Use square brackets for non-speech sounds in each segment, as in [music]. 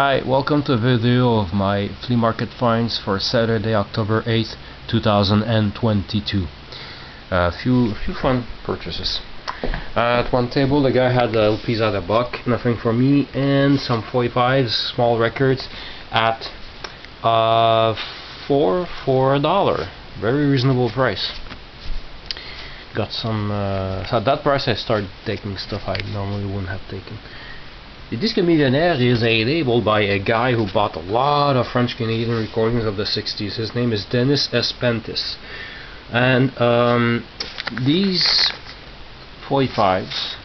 Hi, welcome to a video of my flea market finds for Saturday, October 8th, 2022. A uh, few few fun purchases. Uh, at one table, the guy had the LPs at a buck, nothing for me, and some 45s, small records, at uh, four for a dollar. Very reasonable price. Got some. Uh, so at that price, I started taking stuff I normally wouldn't have taken. The Disque Millionaire is a label by a guy who bought a lot of French Canadian recordings of the 60s. His name is Denis Pantis. And um, these 45s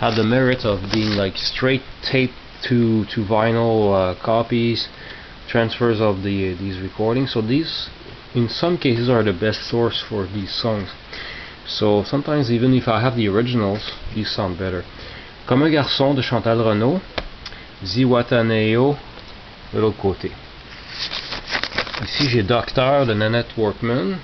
had the merit of being like straight tape to to vinyl uh, copies, transfers of the uh, these recordings. So these, in some cases, are the best source for these songs. So sometimes even if I have the originals, these sound better. Comme un garçon de Chantal Renault, Zihuatanejo de l'autre côté. Ici j'ai Docteur de Nanette Workman.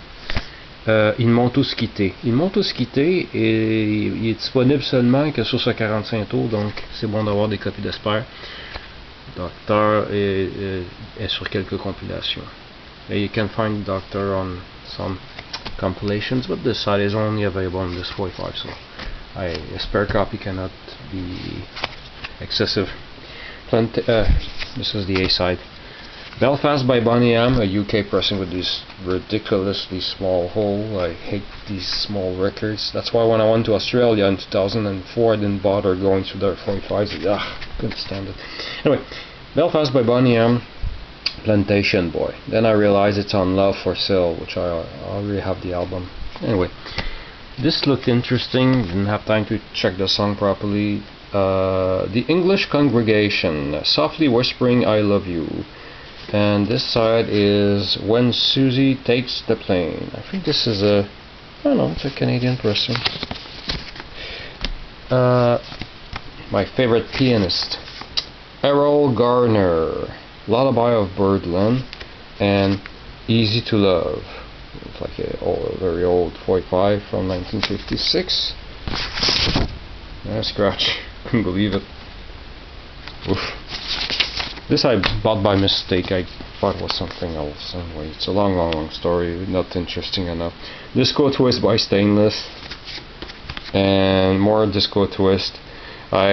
Euh, ils m'ont tous quitté. Ils m'ont tous quitté et il est disponible seulement que sur ce 45 tours, donc c'est bon d'avoir des copies d'espère. Docteur est, est, sur quelques compilations. And you can find Doctor on some compilations, but this side is only available on this 45, so I, a spare copy cannot be excessive. Plant uh, this is the A side. Belfast by Boney M, a UK pressing with this ridiculously small hole. I hate these small records. That's why when I went to Australia in 2004, I didn't bother going through their 45s. Ugh, couldn't stand it. Anyway, Belfast by Boney M, Plantation Boy. Then I realized it's on Love for Sale, which I already have the album. Anyway, this looked interesting, didn't have time to check the song properly. Uh, the English Congregation, Softly Whispering I Love You. And this side is When Susie Takes the Plane. I think this is a, I don't know, it's a Canadian person. Uh, my favorite pianist, Erroll Garner, Lullaby of Birdland, and Easy to Love. It's like a, old, very old 45 from 1956. Yeah, scratch. [laughs] Couldn't believe it. Oof. This I bought by mistake. I thought it was something else. Anyway, it's a long, long, long story. Not interesting enough. Disco Twist by Stainless. And more Disco Twist. I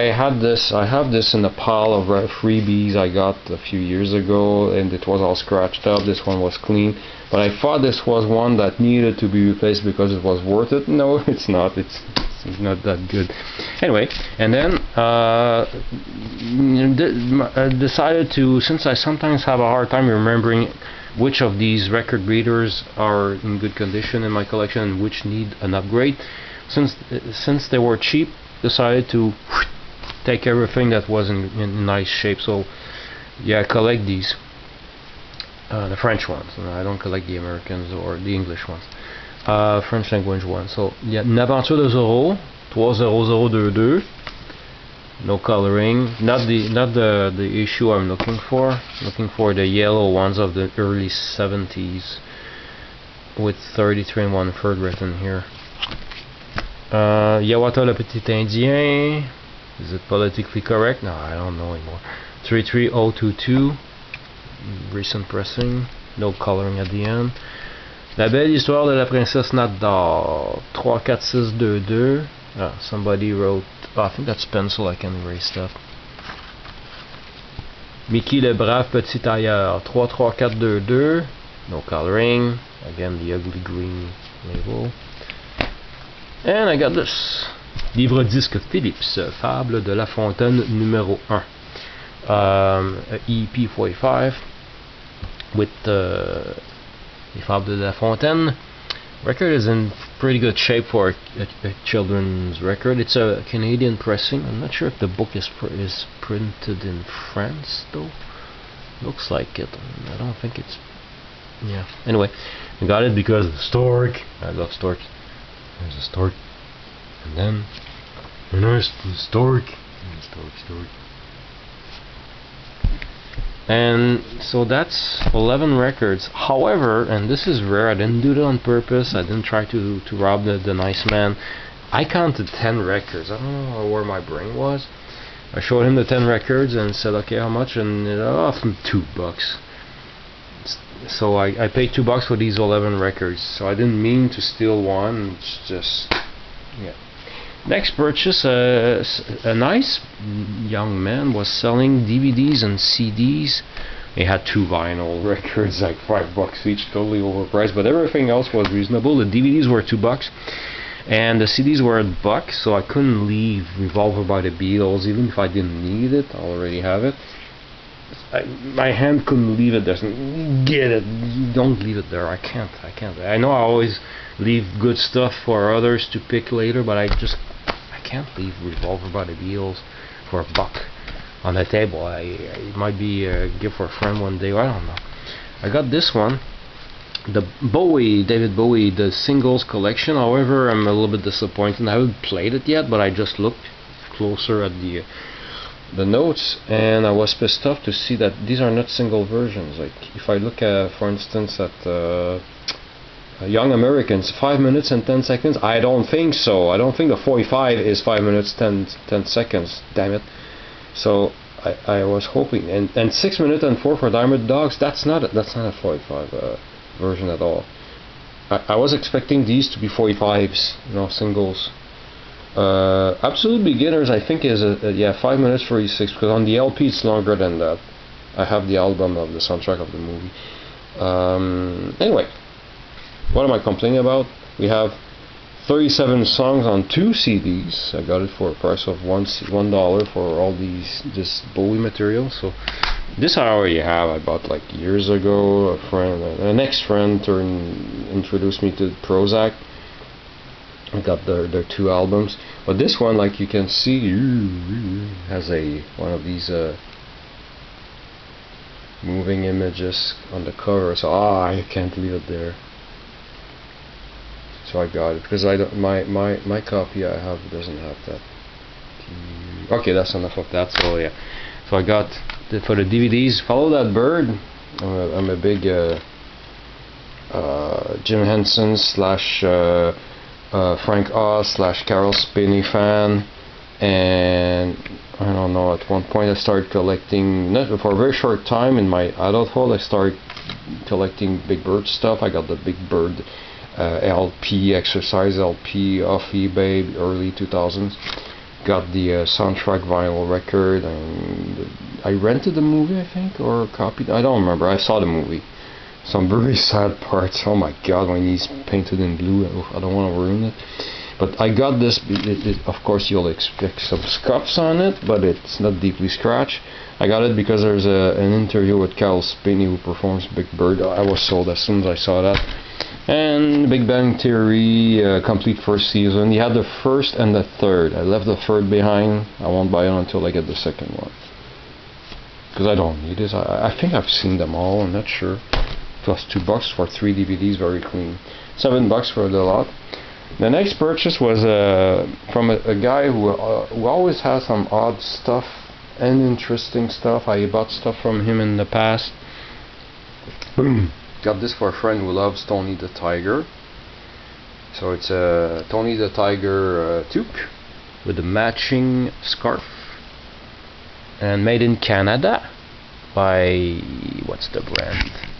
I had this I have this in a pile of uh, freebies I got a few years ago and it was all scratched up. This one was clean. But I thought this was one that needed to be replaced because it was worth it. No [laughs] it's not. It's, it's not that good. Anyway and then uh, uh, decided to since I sometimes have a hard time remembering which of these record readers are in good condition in my collection and which need an upgrade since uh, since they were cheap decided to take everything that was in, in nice shape. So yeah I collect these uh, the French ones. I don't collect the Americans or the English ones. Uh, French language ones. So yeah Une aventure de Zorro. 30022 no coloring. Not the not the the issue I'm looking for. Looking for the yellow ones of the early 70s with 33 and one third written here uh, Hiawatha le Petit Indien. Is it politically correct? No, I don't know anymore. 33022. Recent pressing. No coloring at the end. La belle histoire de la princesse Nadar. 34622. Ah, somebody wrote. Oh, I think that's pencil. I can erase that. Mickey le brave petit tailleur. 33422. No coloring. Again, the ugly green label. And I got this. Livre disque Philips, Fable de La Fontaine numéro 1. Um, EP 45 with uh, the Fable de La Fontaine. Record is in pretty good shape for a, a, children's record. It's a Canadian pressing. I'm not sure if the book is pr is printed in France though. Looks like it. I don't think it's. Yeah. Anyway, I got it because of stork. I love storks. There's a stork. And then, and there's the stork. Stork, stork. And so that's 11 records. However, and this is rare, I didn't do it on purpose. I didn't try to, to rob the, the nice man. I counted 10 records. I don't know where my brain was. I showed him the 10 records and said, okay, how much? And uh, from two bucks. So I, I paid two bucks for these 11 records. So I didn't mean to steal one. It's just, yeah. Next purchase, uh, a nice young man was selling DVDs and CDs. He had two vinyl [laughs] records, like five bucks each, totally overpriced, but everything else was reasonable. The DVDs were two bucks and the CDs were a buck so I couldn't leave Revolver by the Beatles even if I didn't need it I already have it I, my hand couldn't leave it there. So get it. Don't leave it there. I can't. I can't. I know I always leave good stuff for others to pick later but I just I can't leave Revolver by the Beatles for a buck on the table. I, it might be a gift for a friend one day. I don't know. I got this one. The Bowie, David Bowie, the singles collection. However, I'm a little bit disappointed. I haven't played it yet, but I just looked closer at the the notes, and I was pissed off to see that these are not single versions. Like if I look at, for instance, at uh, Young Americans, five minutes and ten seconds. I don't think so. I don't think the 45 is five minutes 10, 10 seconds. Damn it. So I, I was hoping, and and six minutes and four for Diamond Dogs. That's not a, that's not a 45. Uh, version at all. I, I was expecting these to be 45s, you know, singles. Uh, Absolute Beginners, I think, is a, a, yeah 5 minutes 46 because on the LP it's longer than that. I have the album of the soundtrack of the movie. Um, anyway, what am I complaining about? We have 37 songs on two CDs. I got it for a price of one one dollar for all these this Bowie material. So this I already have. I bought like years ago. A friend, an ex-friend, turned introduced me to Prozzäk. Got their their two albums, but this one, like you can see, has a one of these uh, moving images on the cover. So ah, I can't leave it there. So I got it. Because I don't my my my copy I have doesn't have that. Okay that's enough of that. So yeah. So I got the, for the DVDs follow that bird. I'm a, I'm a big uh, uh, Jim Henson slash uh, uh, Frank Oz slash Caroll Spinney fan and I don't know at one point I started collecting not for a very short time in my adulthood I started collecting Big Bird stuff I got the Big Bird uh, LP, exercise LP off eBay early 2000s. Got the uh, soundtrack vinyl record and I rented the movie I think or copied. I don't remember. I saw the movie. Some very sad parts. Oh my god, when he's painted in blue. I don't want to ruin it. But I got this. It, it, of course, you'll expect some scuffs on it, but it's not deeply scratched. I got it because there's a, an interview with Caroll Spinney who performs Big Bird. I was sold as soon as I saw that and Big Bang Theory uh, complete first season. You had the first and the third. I left the third behind. I won't buy it until I get the second one. Because I don't need it. I, I think I've seen them all. I'm not sure. Plus two bucks for three DVDs, very clean. Seven bucks for the lot. The next purchase was uh, from a, a guy who, uh, who always has some odd stuff and interesting stuff. I bought stuff from him in the past. Boom. [clears throat] got this for a friend who loves Tony the Tiger. So it's a Tony the Tiger uh, toque with a matching scarf and made in Canada by what's the brand?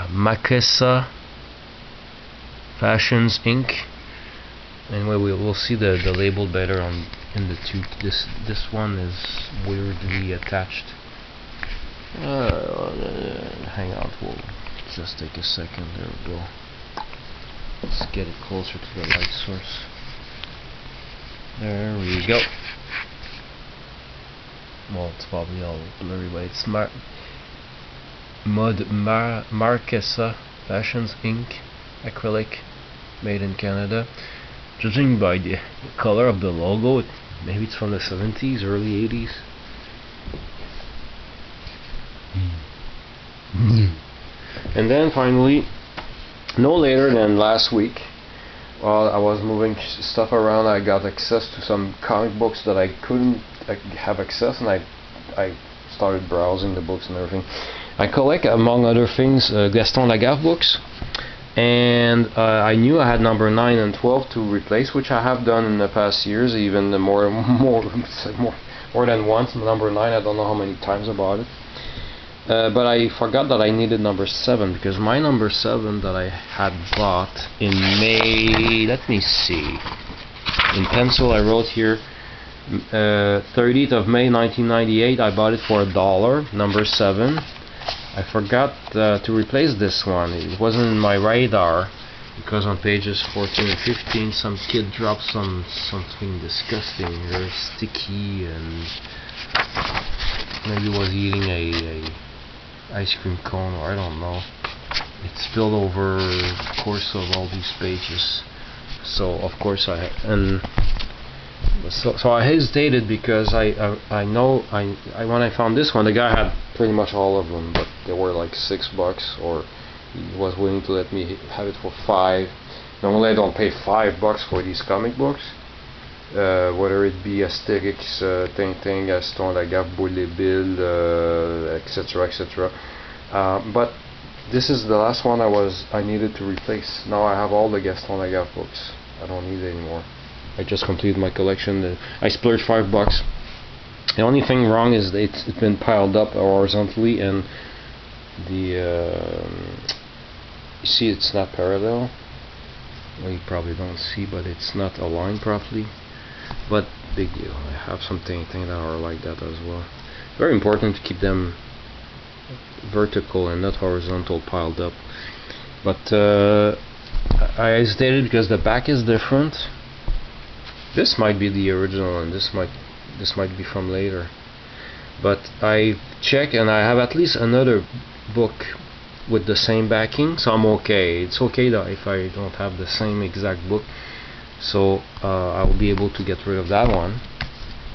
Uh, Makessa Fashions Inc. Anyway, we will see the the label better on in the toque. This this one is weirdly attached uh, hang on, we'll just take a second. There we go. Let's get it closer to the light source. There we go. Well, it's probably all blurry, but it's Mar Mud Mar Marquesa Fashions Inc. Acrylic, made in Canada. Judging by the color of the logo, maybe it's from the 70s, early 80s. Hmm. And then finally, no later than last week, while I was moving stuff around, I got access to some comic books that I couldn't have access, and I I started browsing the books and everything. I collect, among other things, uh, Gaston Lagaffe books. and uh, I knew I had number 9 and 12 to replace which I have done in the past years even more [laughs] more [laughs] more more than once number 9 I don't know how many times I bought it. Uh, but I forgot that I needed number 7 because my number 7 that I had bought in May let me see in pencil I wrote here uh, 30th of May 1998 I bought it for a dollar number 7 I forgot uh, to replace this one. It wasn't in my radar because on pages 14 and 15 some kid dropped some something disgusting, very sticky and maybe was eating a, a ice cream cone or I don't know. It spilled over the course of all these pages. So of course I and so, so I hesitated because I, I, I know I, I when I found this one the guy had pretty much all of them but they were like six bucks or he was willing to let me have it for five. Normally I don't pay five bucks for these comic books uh, whether it be Asterix, uh, Tintin, Gaston, Lagaffe, Boule Bill, etc etc but this is the last one I was I needed to replace. Now I have all the Gaston Lagaffe books. I don't need it anymore I just completed my collection. I splurged five bucks. The only thing wrong is it's, it's been piled up horizontally and the uh, you see it's not parallel. Well, you probably don't see, but it's not aligned properly. But big deal. I have something things that are like that as well. Very important to keep them vertical and not horizontal piled up. But uh, I hesitated because the back is different this might be the original and this might this might be from later. But I check and I have at least another book with the same backing so I'm okay. It's okay that if I don't have the same exact book so uh, I'll be able to get rid of that one.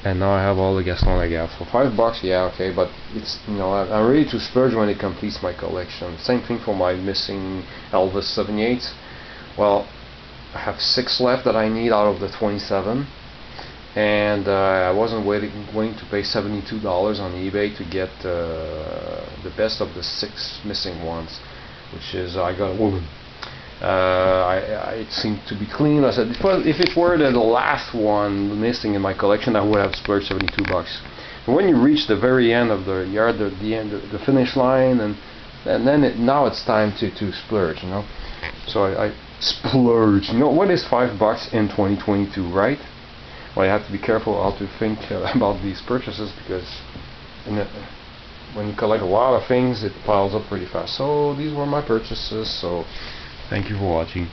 And now I have all the Gaston Lagaffe. For five bucks yeah okay but it's you know I'm ready to splurge when it completes my collection. Same thing for my missing Elvis 78 well I have six left that I need out of the 27 and uh, I wasn't waiting, to pay $72 on eBay to get uh, the best of the six missing ones which is I got a woman. Uh, I, I, it seemed to be clean. I said if it were the last one missing in my collection I would have splurged 72 bucks. And when you reach the very end of the yard the, the end the finish line and and then it, now it's time to, to splurge you know? So I splurge. You know, what is five bucks in 2022, right? Well, you have to be careful how to think uh, [laughs] about these purchases because when you collect a lot of things, it piles up pretty fast. So these were my purchases. So thank you for watching.